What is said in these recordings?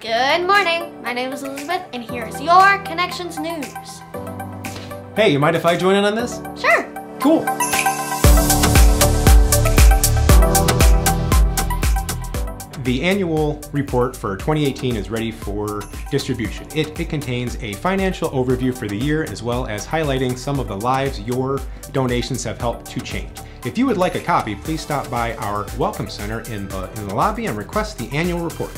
Good morning. My name is Elizabeth, and here is your Connections News. Hey, you mind if I join in on this? Sure. Cool. The annual report for 2018 is ready for distribution. It, it, contains a financial overview for the year as well as highlighting some of the lives your donations have helped to change. If you would like a copy, please stop by our Welcome Center in the, in the lobby and request the annual report.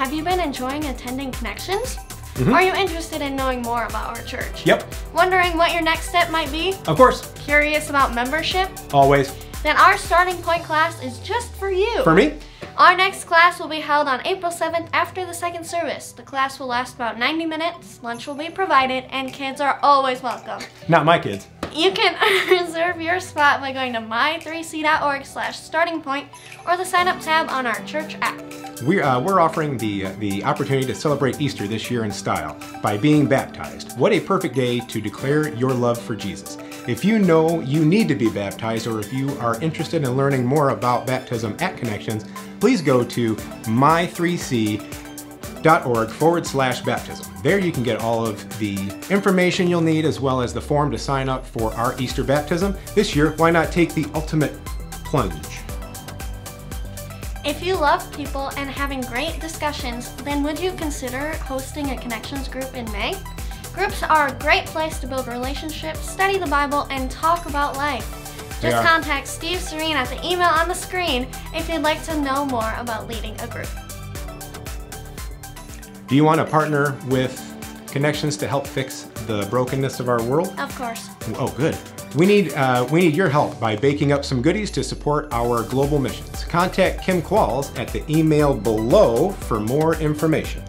Have you been enjoying attending Connections? Mm -hmm. Are you interested in knowing more about our church? Yep. Wondering what your next step might be? Of course. Curious about membership? Always. Then our starting point class is just for you. For me? Our next class will be held on April 7th after the second service. The class will last about 90 minutes, lunch will be provided, and kids are always welcome. Not my kids. You can reserve your spot by going to my3c.org slash starting point or the sign up tab on our church app. We're, uh, we're offering the, uh, the opportunity to celebrate Easter this year in style by being baptized. What a perfect day to declare your love for Jesus. If you know you need to be baptized or if you are interested in learning more about baptism at Connections, please go to my3c.org forward slash baptism. There you can get all of the information you'll need as well as the form to sign up for our Easter baptism. This year, why not take the ultimate plunge? If you love people and having great discussions, then would you consider hosting a connections group in May? Groups are a great place to build relationships, study the Bible, and talk about life. Just contact Steve Serene at the email on the screen if you'd like to know more about leading a group. Do you want to partner with Connections to help fix the brokenness of our world? Of course. Oh, good. We need, uh, we need your help by baking up some goodies to support our global missions. Contact Kim Qualls at the email below for more information.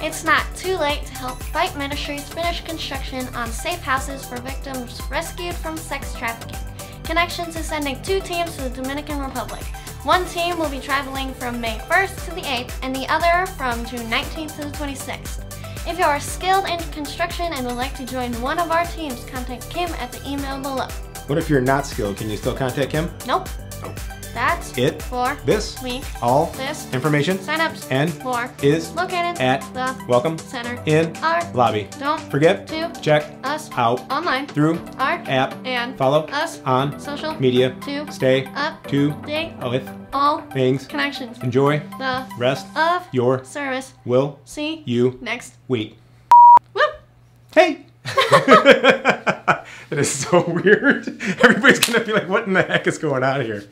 It's not too late to help Fight Ministries finish construction on safe houses for victims rescued from sex trafficking. Connections is sending two teams to the Dominican Republic. One team will be traveling from May 1st to the 8th and the other from June 19th to the 26th. If you are skilled in construction and would like to join one of our teams, contact Kim at the email below. What if you're not skilled? Can you still contact Kim? Nope. Oh. That's it for this week. All this information signups and more is located at the Welcome Center in our lobby. Don't forget to check us out online through our app and follow us on social media to stay up to date with all things connections. Enjoy the rest of your service. We'll see you next week. Hey! that is so weird. Everybody's gonna be like, what in the heck is going on here?